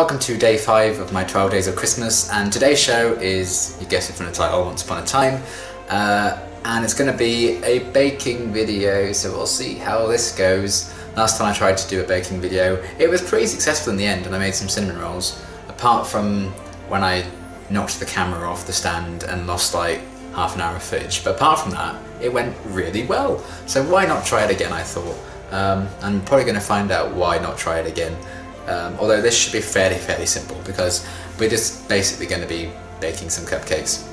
welcome to day 5 of my 12 days of Christmas and today's show is, you guessed it from the title, Once Upon a Time uh, and it's going to be a baking video so we'll see how this goes. Last time I tried to do a baking video it was pretty successful in the end and I made some cinnamon rolls apart from when I knocked the camera off the stand and lost like half an hour of footage but apart from that it went really well so why not try it again I thought. Um, I'm probably going to find out why not try it again. Um, although this should be fairly, fairly simple because we're just basically going to be baking some cupcakes.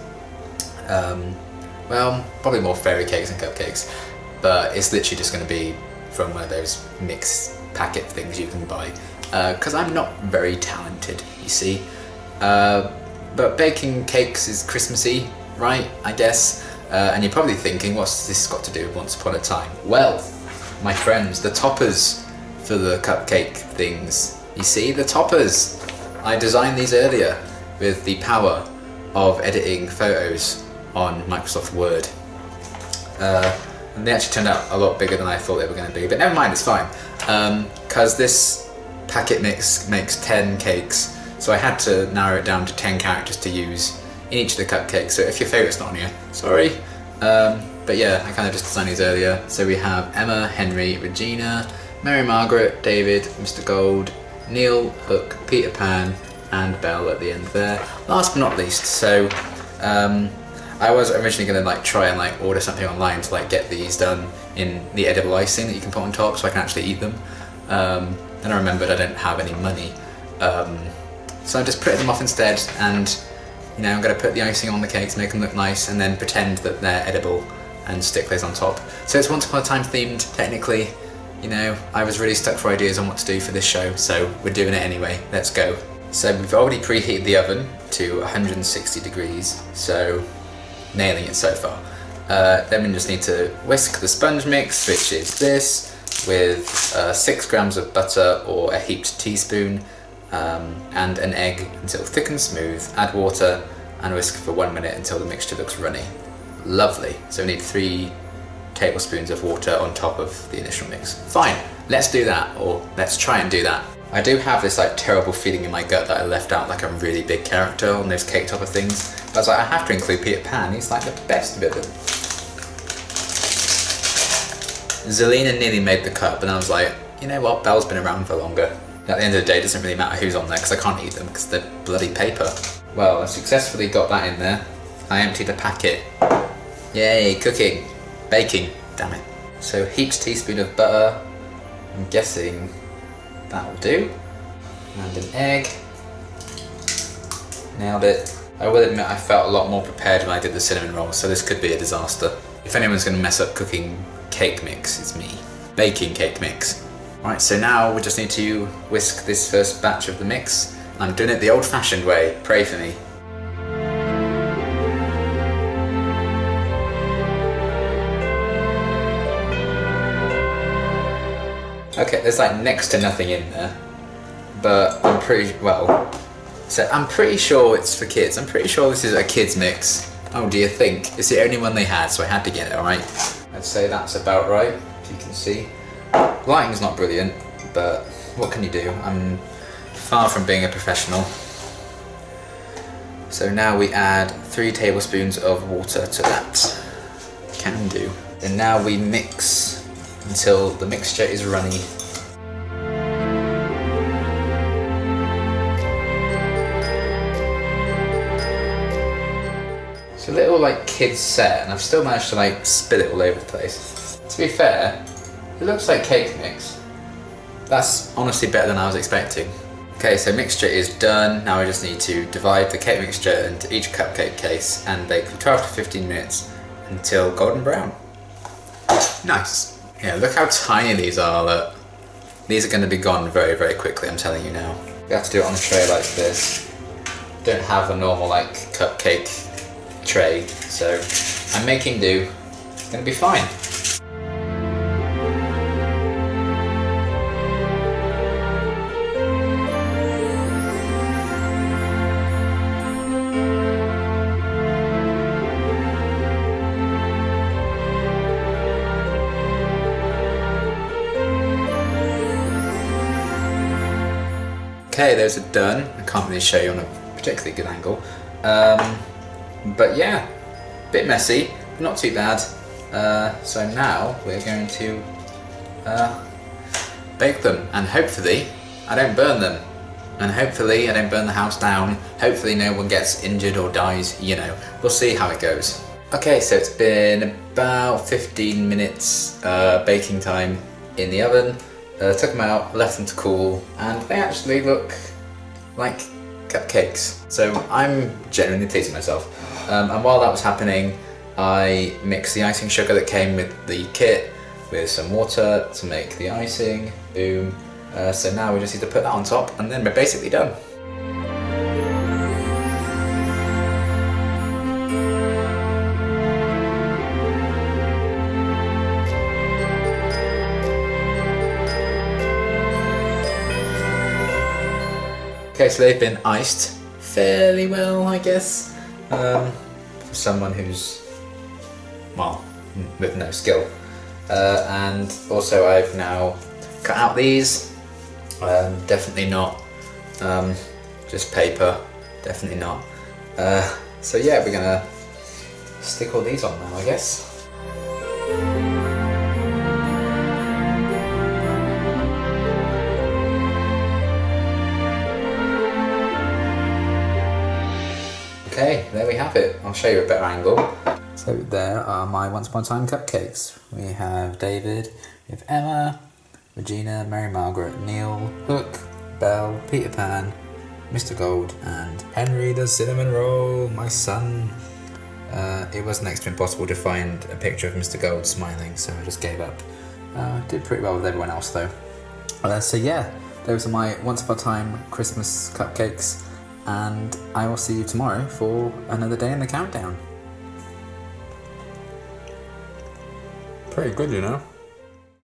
Um, well, probably more fairy cakes and cupcakes, but it's literally just going to be from one of those mixed packet things you can buy. Because uh, I'm not very talented, you see. Uh, but baking cakes is Christmassy, right? I guess. Uh, and you're probably thinking, what's this got to do with Once Upon a Time? Well, my friends, the toppers for the cupcake things. You see, the toppers! I designed these earlier with the power of editing photos on Microsoft Word. Uh, and they actually turned out a lot bigger than I thought they were going to be, but never mind, it's fine. Because um, this packet mix makes 10 cakes, so I had to narrow it down to 10 characters to use in each of the cupcakes, so if your favourite's not on here, sorry. Um, but yeah, I kind of just designed these earlier. So we have Emma, Henry, Regina, Mary Margaret, David, Mr. Gold, Neal, Hook, Peter Pan, and Belle at the end there. Last but not least, so um, I was originally going to like try and like order something online to like get these done in the edible icing that you can put on top so I can actually eat them. Um, then I remembered I don't have any money. Um, so I'm just printed them off instead and you know I'm going to put the icing on the cakes, make them look nice and then pretend that they're edible and stick those on top. So it's Once Upon a Time themed, technically. You know, I was really stuck for ideas on what to do for this show, so we're doing it anyway. Let's go. So we've already preheated the oven to 160 degrees, so nailing it so far. Uh, then we just need to whisk the sponge mix, which is this, with uh, 6 grams of butter or a heaped teaspoon, um, and an egg until thick and smooth, add water, and whisk for one minute until the mixture looks runny. Lovely. So we need three tablespoons of water on top of the initial mix. Fine, let's do that, or let's try and do that. I do have this like terrible feeling in my gut that I left out like a really big character on those cake topper things. But I was like, I have to include Peter Pan, he's like the best of them. Zelena nearly made the cut, but I was like, you know what, Belle's been around for longer. At the end of the day, it doesn't really matter who's on there because I can't eat them because they're bloody paper. Well, I successfully got that in there. I emptied the packet Yay, cooking. Baking, damn it. So heaped teaspoon of butter. I'm guessing that'll do. And an egg. Nailed it. I will admit I felt a lot more prepared when I did the cinnamon roll, so this could be a disaster. If anyone's going to mess up cooking cake mix, it's me. Baking cake mix. Right, so now we just need to whisk this first batch of the mix. I'm doing it the old-fashioned way. Pray for me. Okay, there's like next to nothing in there, but I'm pretty, well, so I'm pretty sure it's for kids. I'm pretty sure this is a kids mix. Oh, do you think? It's the only one they had, so I had to get it, alright? I'd say that's about right, if you can see. Lighting's not brilliant, but what can you do? I'm far from being a professional. So now we add three tablespoons of water to that. Can do. And now we mix until the mixture is runny. It's a little like kids set and I've still managed to like spill it all over the place. To be fair, it looks like cake mix. That's honestly better than I was expecting. Okay, so mixture is done. Now we just need to divide the cake mixture into each cupcake case and bake for 12 to 15 minutes until golden brown. Nice. Yeah, look how tiny these are, look. These are going to be gone very, very quickly, I'm telling you now. You have to do it on a tray like this. Don't have a normal, like, cupcake tray, so I'm making do. It's going to be fine. Okay, those are done. I can't really show you on a particularly good angle. Um, but yeah, a bit messy, but not too bad. Uh, so now we're going to uh, bake them and hopefully I don't burn them. And hopefully I don't burn the house down. Hopefully no one gets injured or dies, you know. We'll see how it goes. Okay, so it's been about 15 minutes uh, baking time in the oven. Uh, took them out, left them to cool, and they actually look like cupcakes. So I'm genuinely pleased with myself. Um, and while that was happening, I mixed the icing sugar that came with the kit with some water to make the icing. Boom. Uh, so now we just need to put that on top and then we're basically done. Okay, so they've been iced fairly well, I guess. Um, for someone who's, well, with no skill. Uh, and also I've now cut out these. Um, definitely not um, just paper, definitely not. Uh, so yeah, we're gonna stick all these on now, I guess. Okay, there we have it. I'll show you a better angle. So there are my Once Upon a Time cupcakes. We have David, we have Emma, Regina, Mary Margaret, Neal, Hook, Belle, Peter Pan, Mr. Gold, and Henry the Cinnamon Roll, my son. Uh, it was next to impossible to find a picture of Mr. Gold smiling, so I just gave up. Uh, did pretty well with everyone else though. Uh, so yeah, those are my Once Upon a Time Christmas cupcakes and I will see you tomorrow for another day in the countdown. Pretty good, you know.